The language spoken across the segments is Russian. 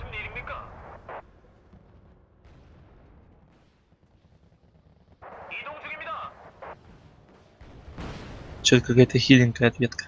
무슨 일입니까? Четко какая-то хиленькая ответка.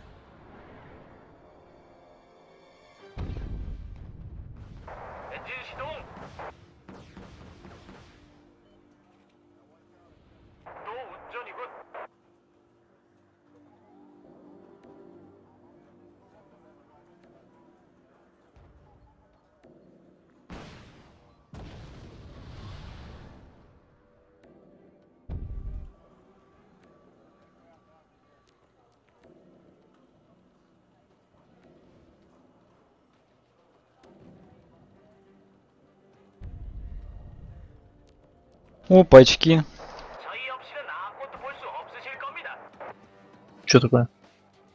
опачки. Что такое?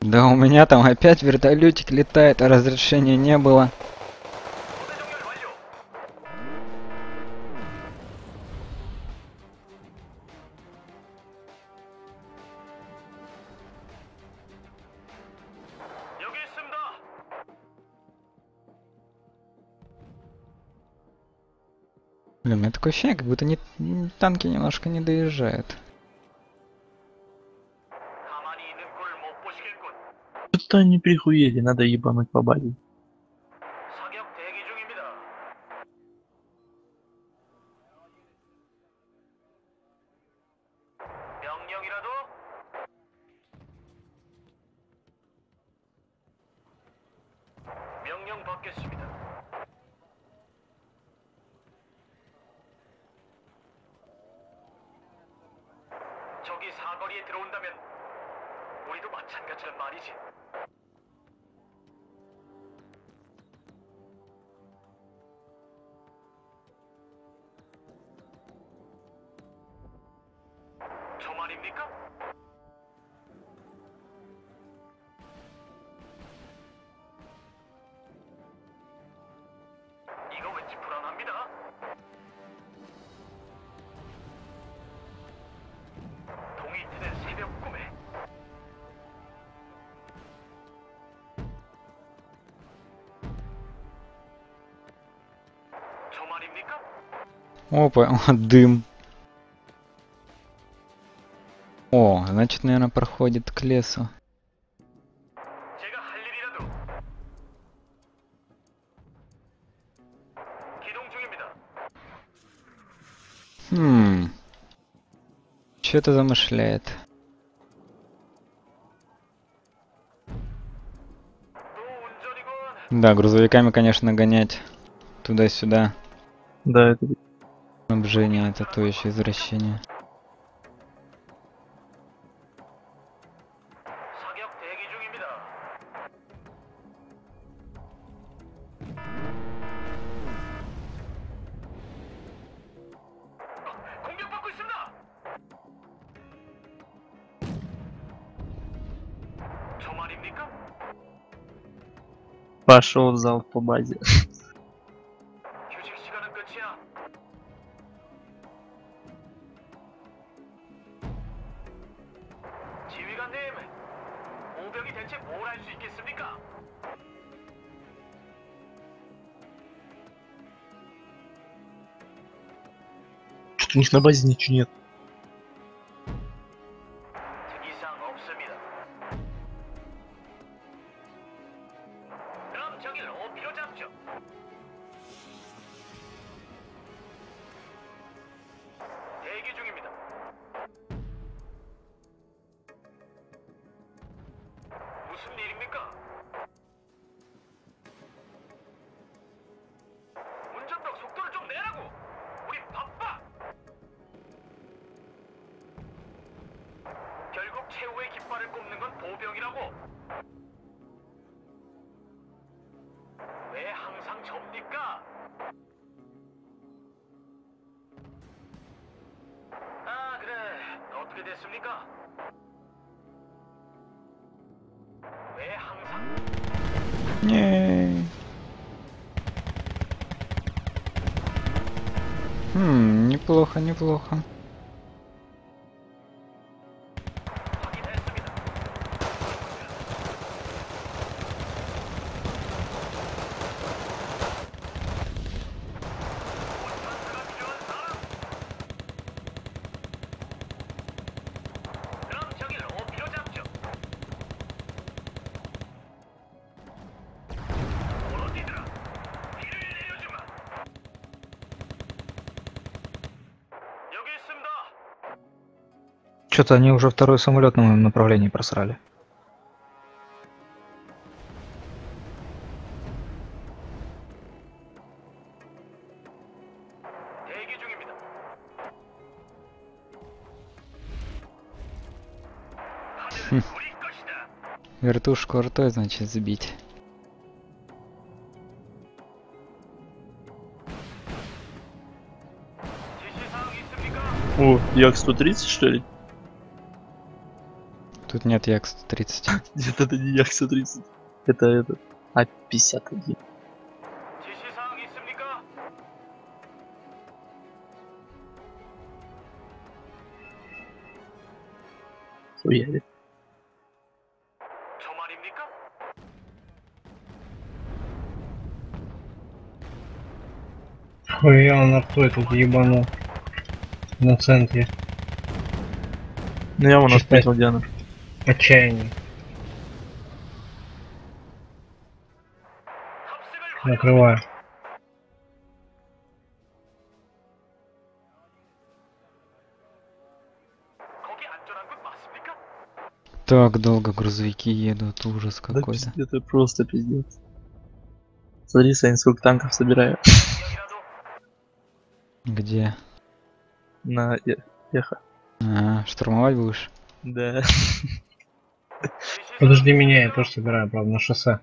Да у меня там опять вертолетик летает, а разрешения не было. Блин, у меня такое ощущение, как будто не, танки немножко не доезжают. Что они прихуели, надо ебануть по базе. Опа, дым. О, значит, наверное, проходит к лесу. Хм. Что это замышляет? Да, грузовиками, конечно, гонять туда-сюда. Да, это... Обжение, это то еще извращение. Пошел в зал по базе. 지휘관님, 오병이 대체 뭘 있겠습니까? Что-то у них на базе ничего нет. Хм, неплохо, неплохо. Что-то они уже второй самолет на моем направлении просрали. Хм. Вертушку ртой, значит, забить. О, Як-130, что ли? Тут нет Як-130. Нет, это не Як-130. Это этот. А51. Хуярит. Хуя он артой этот ебанул. На центре. Ну я вон отметил Диану. Отчаяние. Накрываю. Так долго грузовики едут, ужас какой-то. Да, это просто пиздец. Смотри, Сань, сколько танков собираю. Где? На э, Эхо. А, штурмовать будешь? Да. Подожди меня, я тоже собираю, правда, на шоссе.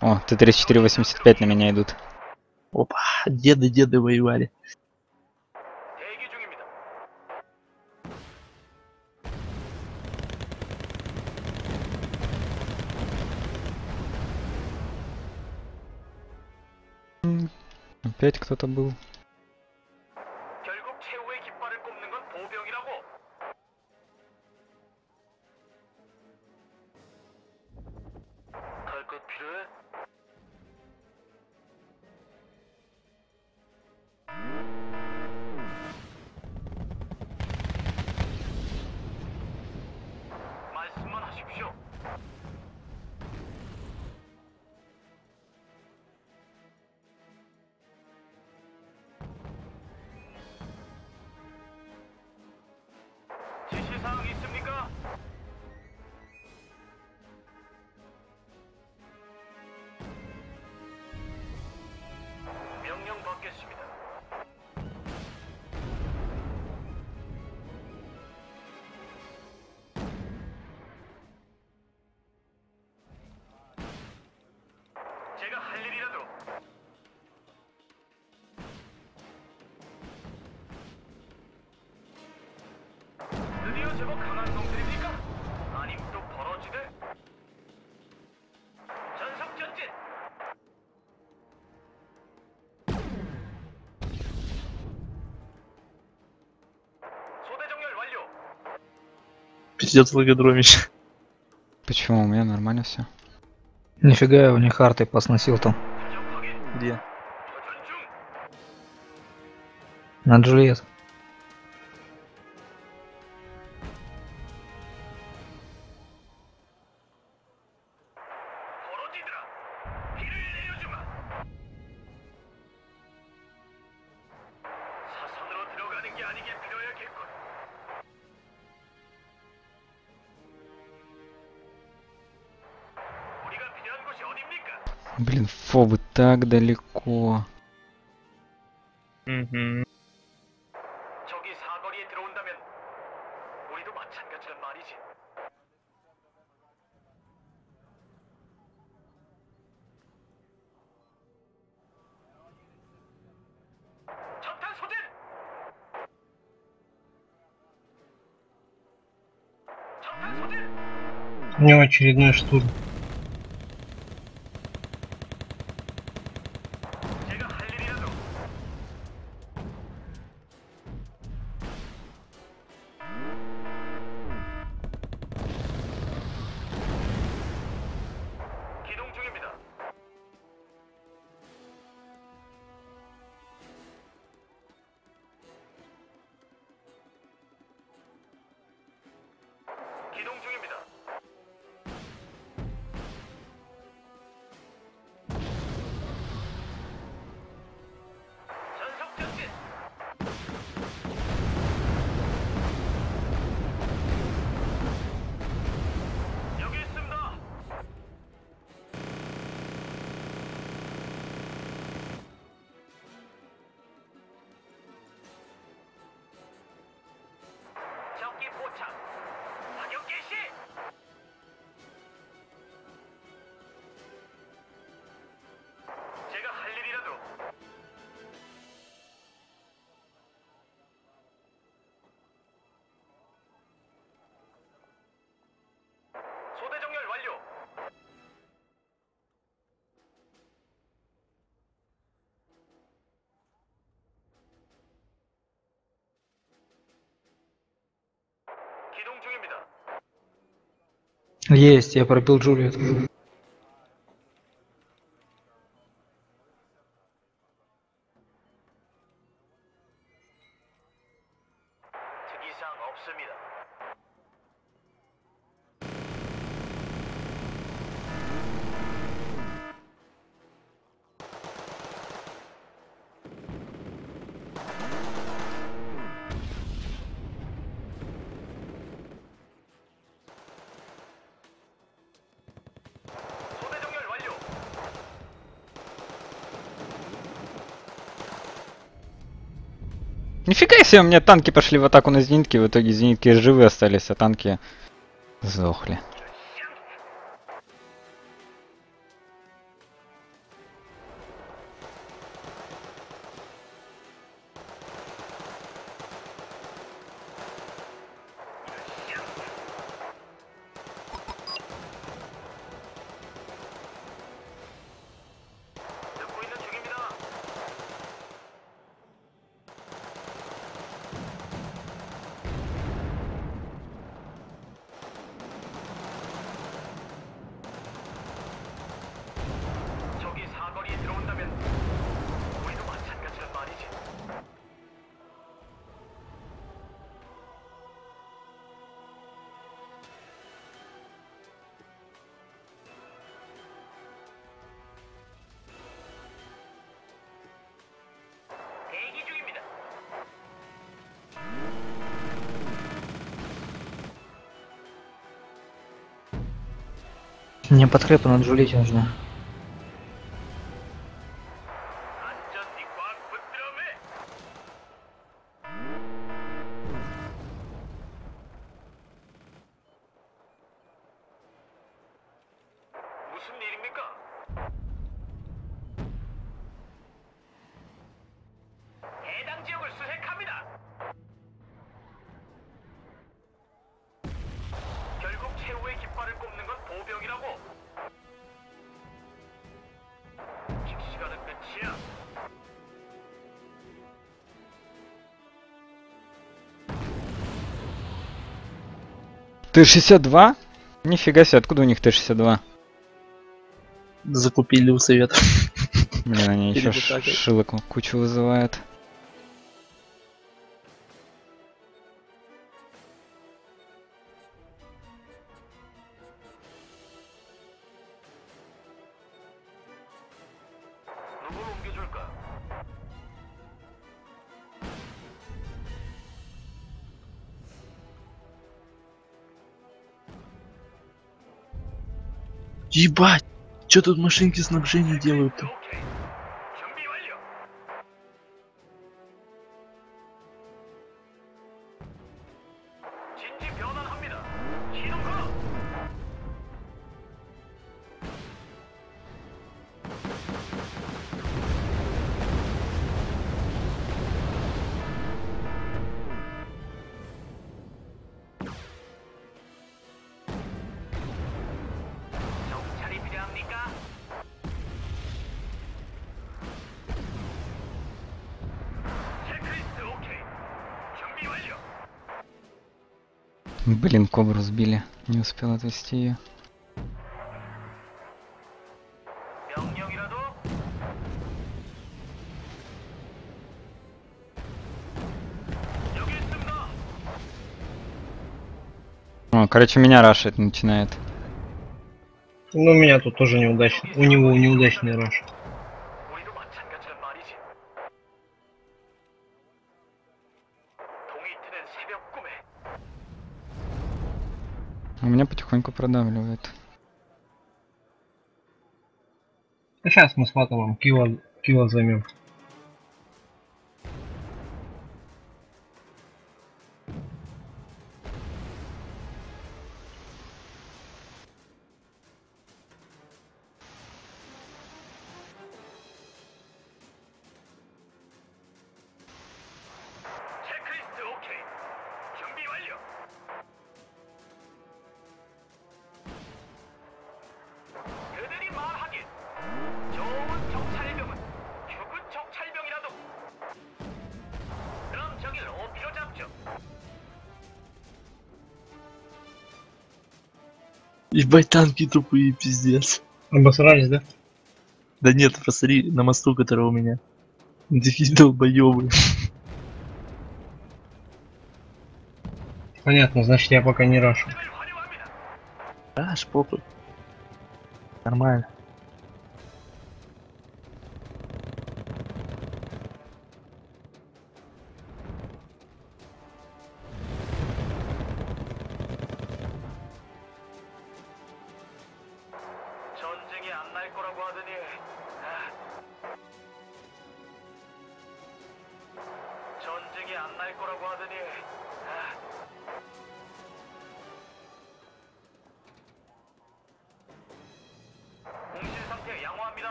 О, Т-34-85 на меня идут. Опа, деды-деды воевали. Опять кто-то был. 제법 강한 놈들입니까? 아님 또 벌어지대? 전속 전진! 소대 정렬 완료! Пиздец, логодромище. Почему? У меня нормально все. Нифига, у них арты посносил там. 표적 확인! Где? 교전 중! На Джульет. 진! У него очередной штурм. Есть, я пробил Джулиет. Нифига себе, у меня танки пошли в атаку на зенитки, в итоге зенитки живы остались, а танки сдохли. Мне подкрепа на джулить нужно. Т-62? Нифига себе, откуда у них Т-62? Закупили у совета. Блин, они еще шилок кучу вызывают. Ебать! Че тут машинки снабжения делают-то? Блин, кобру сбили. Не успел отвести ее. О, короче, меня рашит начинает. Ну, у меня тут тоже неудачный. У него неудачный раш. А меня потихоньку продавливает. Сейчас мы с Ватовым кило кило займем. Ебать, танки тупые, пиздец. Обосрались, да? Да нет, посмотри на мосту, который у меня. Такие долбоёбы. Понятно, значит я пока не рашу. Раш, попы. Нормально.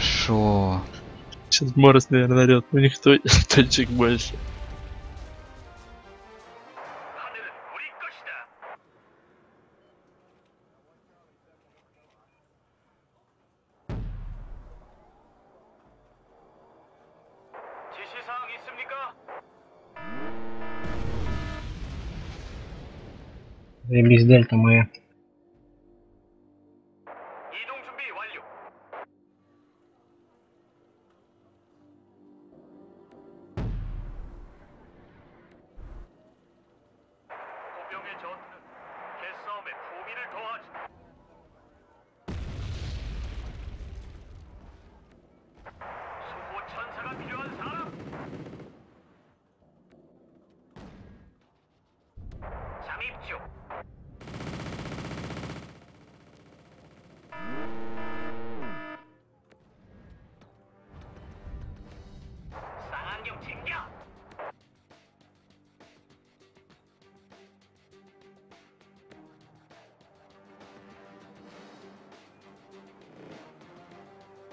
Хорошо. Сейчас Морос, наверное, орёт. У них той, точек больше. Я без дельта моя.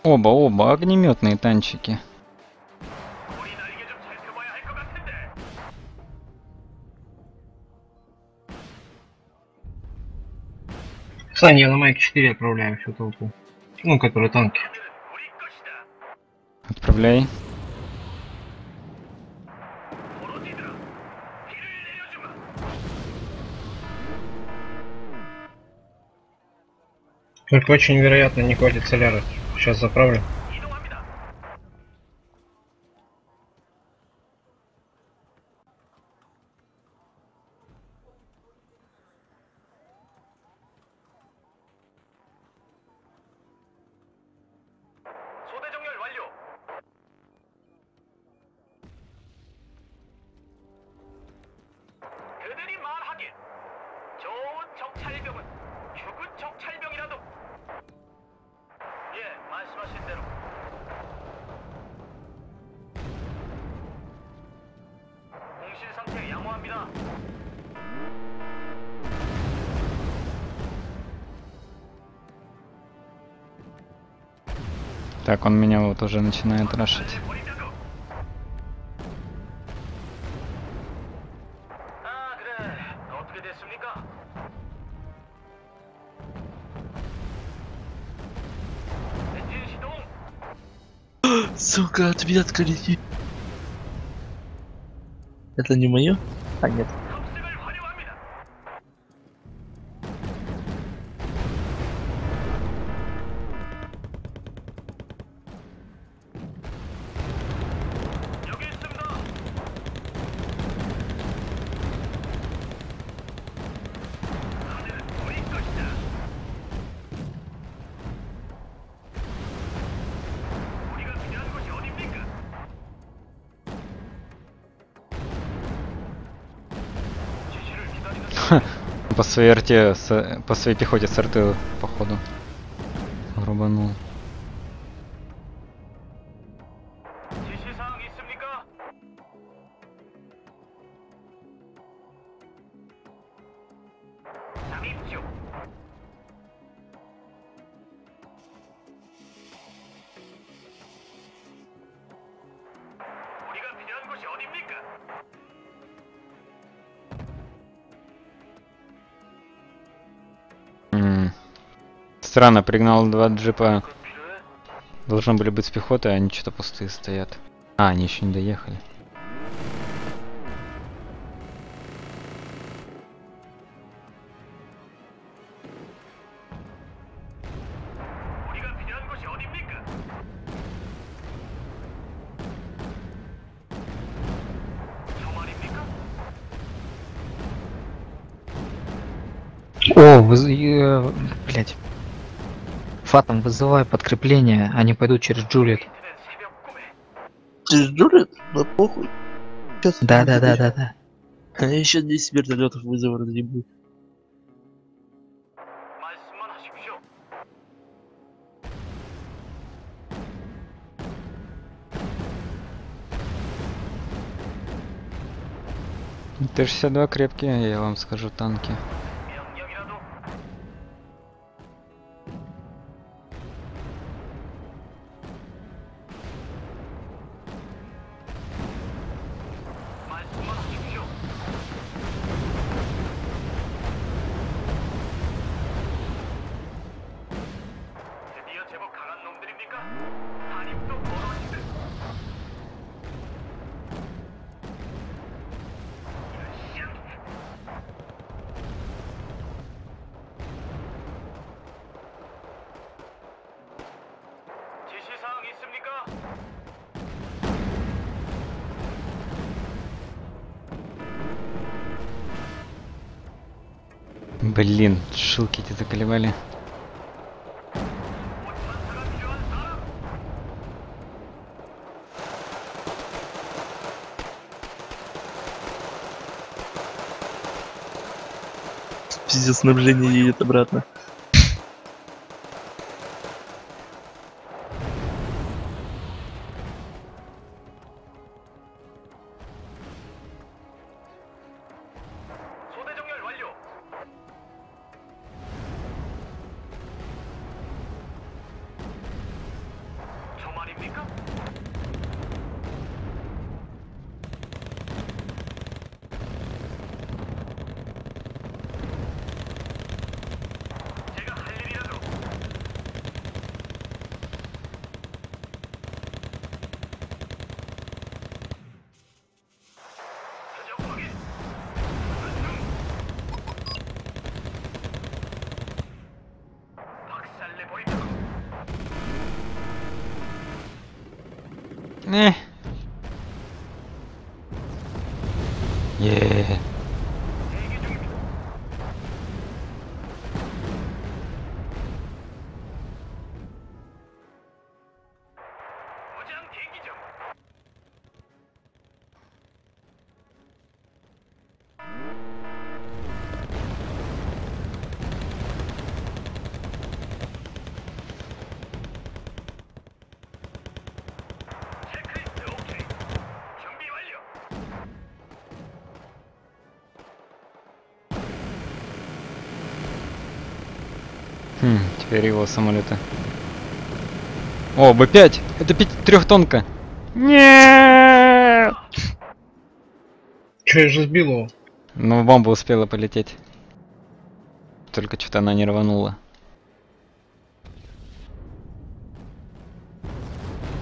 Оба, оба, огнеметные танчики. Саня, я на Майк 4 отправляю всю толпу. Ну, которые танки. Отправляй. Только очень вероятно не хватит соляры. Сейчас заправлю. вот уже начинает рашить. Сука, от меня. Это не мое? А нет. по своей арте, по своей пехоте с арты, походу, рубанул. Странно, пригнал два джипа. Должны были быть с пехотой, а они что-то пустые стоят. А, они еще не доехали. О, вы... Э, блядь. Фатом, вызывай подкрепление, они пойдут через Джулиет. Через Джулиет? Да похуй. Сейчас да, да, да, да, да. А я еще 10 вертолетов вызову разъебу. Т-62 крепкие, я вам скажу, танки. Блин, шилки эти заколебали. Пиздец, снабжение едет обратно. Eh. Теперь его самолеты. О, Б5! Это пять трехтонка! Нет! Че, я же сбил его? Но бомба успела полететь. Только что-то она не рванула.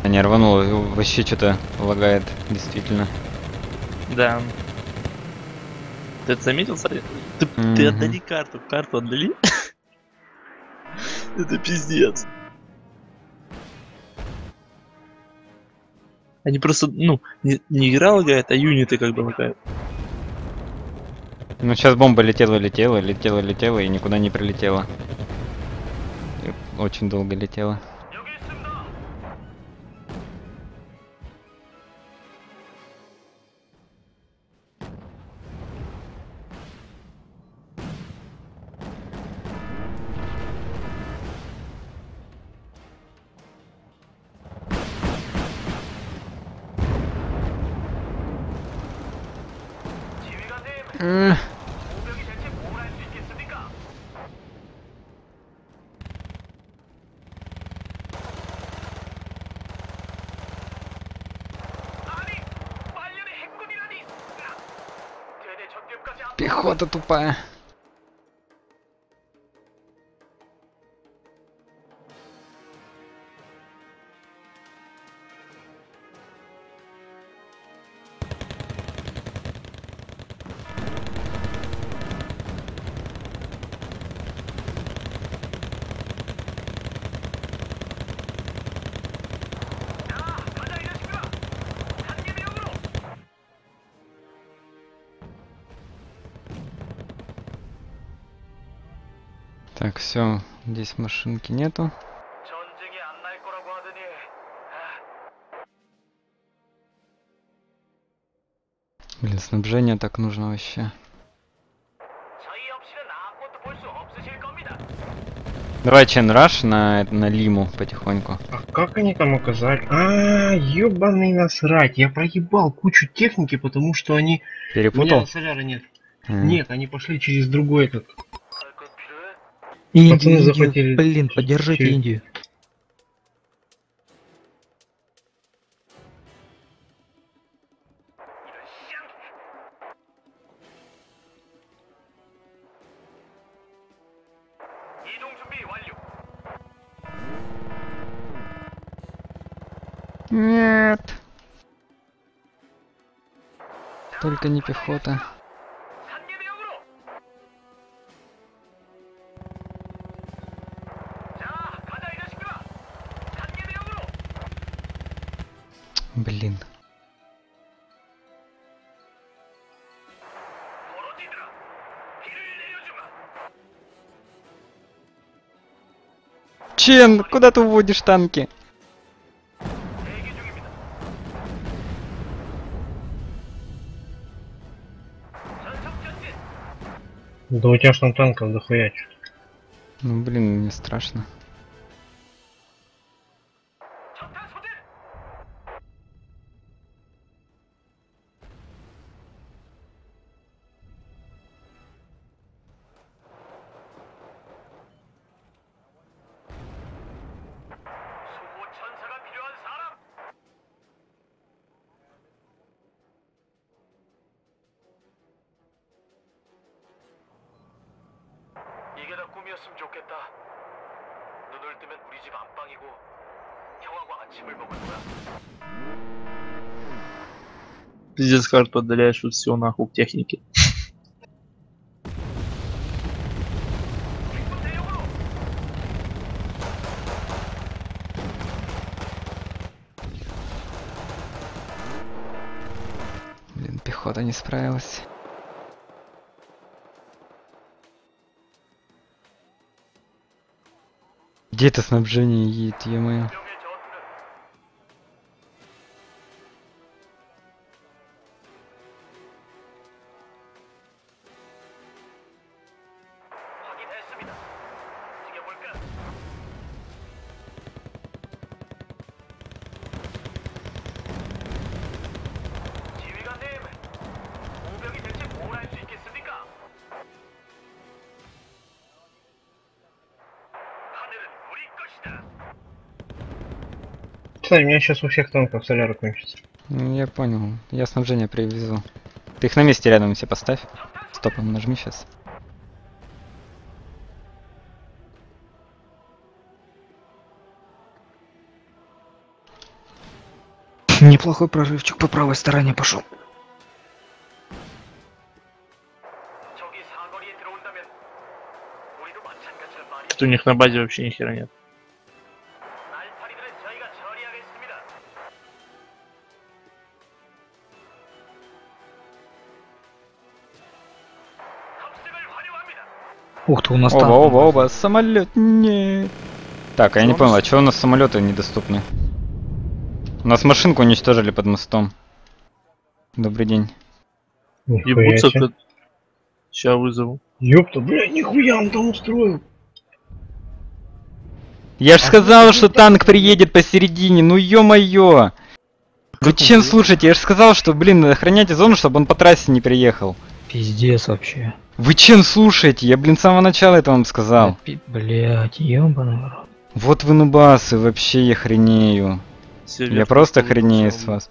Она не рванула, вообще что-то лагает, действительно. Да. Ты это заметил, Саня? Ты, ты Мгм. отдали карту. Карту отдали? Это пиздец. Они просто, ну, не, не игра лагает, а юниты как бы лагают. Ну сейчас бомба летела, летела, летела, летела и никуда не прилетела. И очень долго летела. Пехота тупая. машинки нету. Блин, снабжение так нужно вообще. Давай Ченраш на, на Лиму потихоньку. А как они там оказали? А, ебаный насрать. Я проебал кучу техники, потому что они... Перепутал? У соляра нет. Mm. Нет, они пошли через другой этот и Индию, захватили... Блин, поддержите Индию. Нет. Только не пехота. Чен, куда ты уводишь танки? Да у тебя ж там танков дохуя Ну блин, не страшно. 꿈이었으면 좋겠다. 눈을 뜨면 우리 집 안방이고 형하고 아침을 먹을 거야. Пиздец, как ты отдаляешь от всего нахуй техники. 직분 대용으로 Блин, пехота не справилась. Где это снабжение едет, е-мое? Кстати, у меня сейчас у всех танков соляра кончится. Ну, я понял. Я снабжение привезу. Ты их на месте рядом себе поставь. Стопом нажми сейчас. Неплохой прорывчик по правой стороне пошел. Что у них на базе вообще ни хера нет. Ух ты, у нас Оба, танк. оба, оба. Самолет. Нет. Так, а я не понял, а чего у нас самолеты недоступны? У нас машинку уничтожили под мостом. Добрый день. Ебутся тут. Сейчас вызову. Ёпта, бля, нихуя он там устроил. Я ж сказал, что танк приедет посередине, ну ё-моё! Вы чем слушайте? Я же сказал, что, блин, охраняйте зону, чтобы он по трассе не приехал. Пиздец вообще. Вы чем слушаете? Я, блин, с самого начала это вам сказал. Блять, ебаный рот. Вот вы нубасы, вообще я хренею. Серьезно, я просто хренею с вас.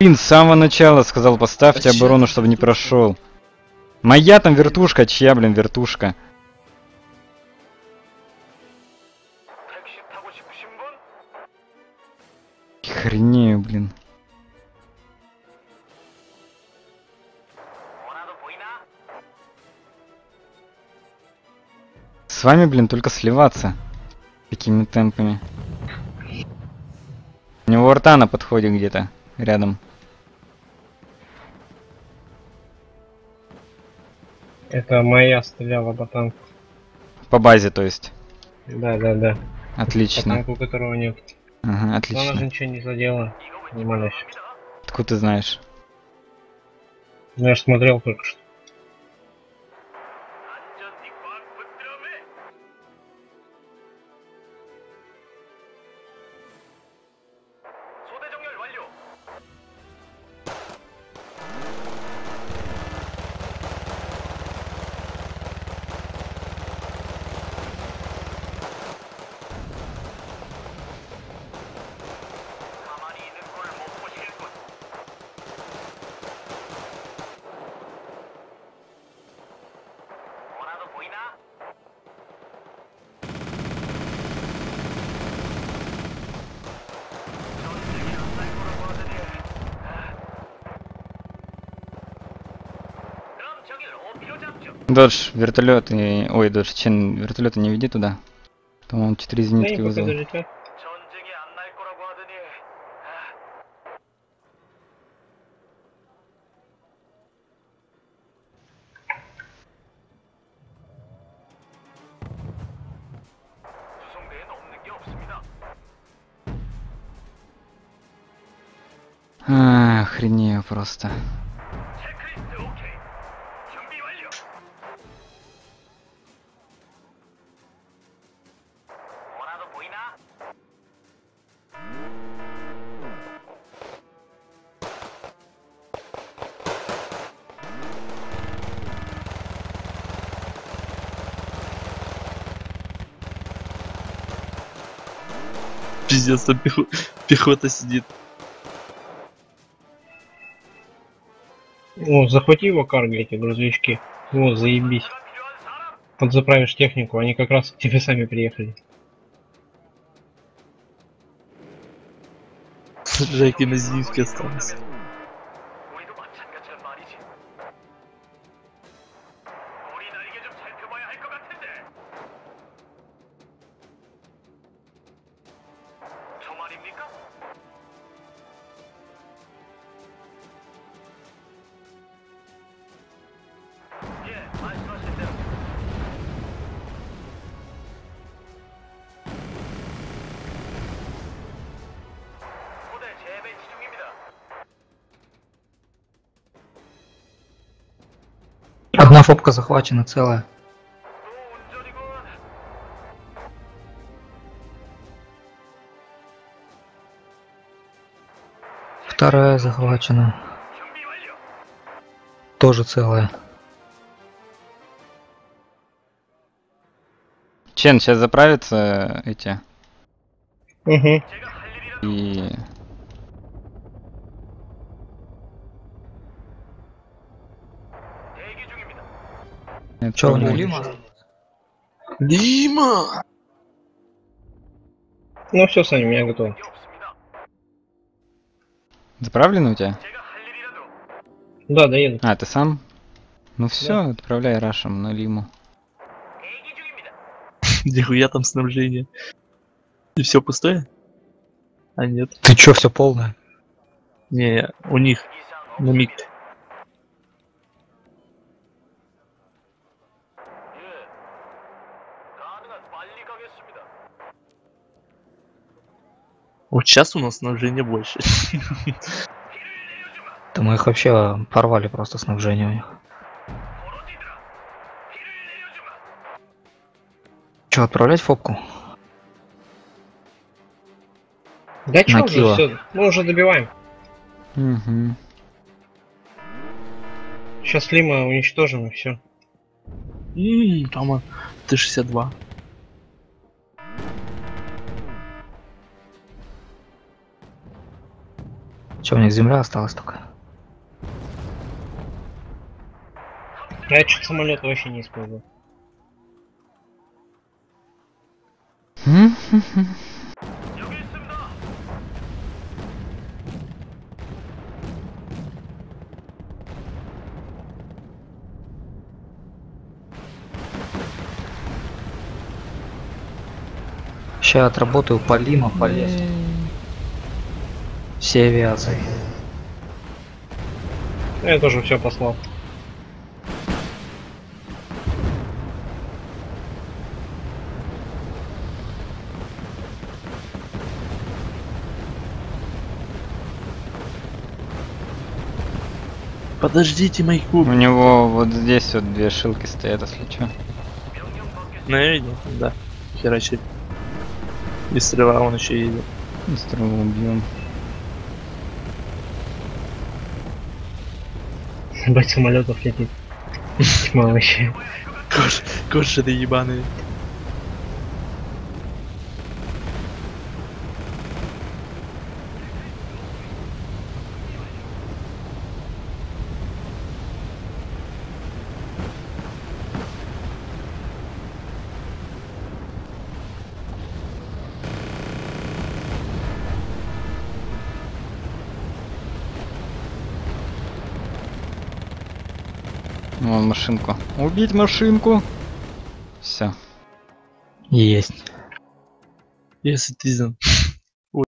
Блин, с самого начала сказал, поставьте а оборону, чтобы не прошел. Моя там вертушка, чья, блин, вертушка? Хренею, блин. С вами, блин, только сливаться. Такими темпами. У него рта на подходе где-то, рядом. Это моя стреляла ботан. По базе, то есть. Да, да, да. Отлично. Ботанку, которого нет. Ага, Но она же отлично. ничего не задела. Не молясь. Откуда ты знаешь? Ну, я смотрел только что. Додж, вертолет и... Ой, Додж, Чен, вертолета не веди туда. Там он 4 Да зенитки вызвал. долетят. 전쟁 пиздец, там пехо пехота сидит. О, захвати его карго, эти грузовички. О, заебись. Подзаправишь технику, они как раз к тебе сами приехали. Жайки на зенитке остался. Одна фобка захвачена целая. Вторая захвачена. Тоже целая. Чен, сейчас заправятся эти. Угу. И Черный. Лима? Лима! Ну все, Саня, меня готов. Заправлено у тебя? Да, доеду. А, ты сам? Ну все, да. отправляй Рашем на Лиму. Нихуя там снабжение. И все пустое? А нет. Ты чё, все полное? Не, у них на миг. -то. Вот сейчас у нас снабжение больше. Да мы их вообще порвали просто снабжение у них. Че, отправлять фобку? Да На чё уже все, мы уже добиваем. Угу. Сейчас Лима уничтожим и все. Ммм, там Т-62. Че, у них земля осталась только? Я чуть самолет вообще не использую. Сейчас отработаю полима полез. Все авиации. Я тоже все послал. Подождите, Майку. У него вот здесь вот две шилки стоят, если что. Ну я видел, да. Херачит. Без стрела он еще едет. Без стрела убьем. Бать самолетов летит. Тьма вообще. Кош, кошеры ебаные. Вон машинку. Убить машинку! Все. Есть. Я citizen.